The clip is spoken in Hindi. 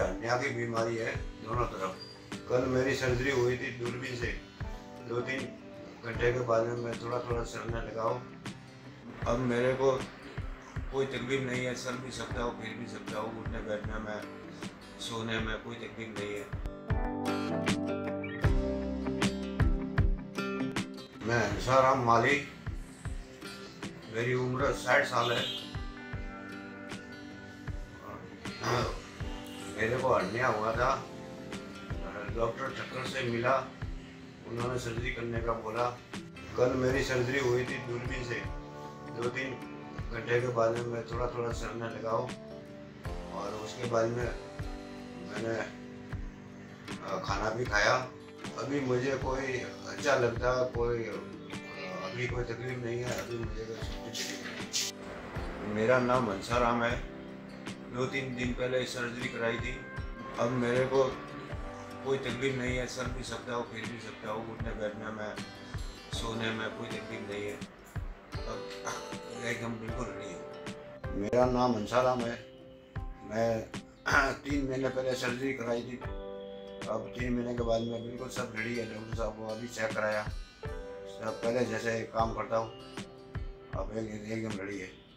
हड्डियाँ की बीमारी है दोनों तरफ़। कल मेरी सर्जरी हुई थी दूरबीन से। दो तीन घंटे के बाद में मैं थोड़ा थोड़ा चलने लगा हूँ अब मेरे को कोई तकलीफ़ नहीं है चल भी सकता हूँ फिर भी सकता हूँ उठने बैठने में सोने में कोई तकलीफ़ नहीं है। मैं हंसाराम माली मेरी उम्र साठ साल हाँ, मेरे को हड्डिया हुआ था। डॉक्टर चक्कर से मिला। उन्होंने सर्जरी करने का बोला। कल मेरी सर्जरी हुई थी दूरबीन से। दो तीन घंटे के बाद में मैं थोड़ा थोड़ा चलने लगा हूँ। और उसके बाद में मैंने खाना भी खाया। अभी मुझे कोई अच्छा लगता, कोई अभी कोई तकलीफ़ नहीं है। अभी मुझे मेरा नाम हंसाराम है। दो तीन दिन पहले सर्जरी कराई थी। अब मेरे को कोई तकलीफ़ नहीं है, चल भी सकता हूँ, फिर भी सकता हूँ उठने बैठने में सोने में कोई तकलीफ़ नहीं है। अब एकदम बिल्कुल रेडी है। मेरा नाम अंसाराम है। मैं तीन महीने पहले सर्जरी कराई थी। अब तीन महीने के बाद में बिल्कुल सब रेडी है। डॉक्टर साहब को अभी चेक कराया। सब पहले जैसे काम करता हूँ, अब एकदम रेडी है।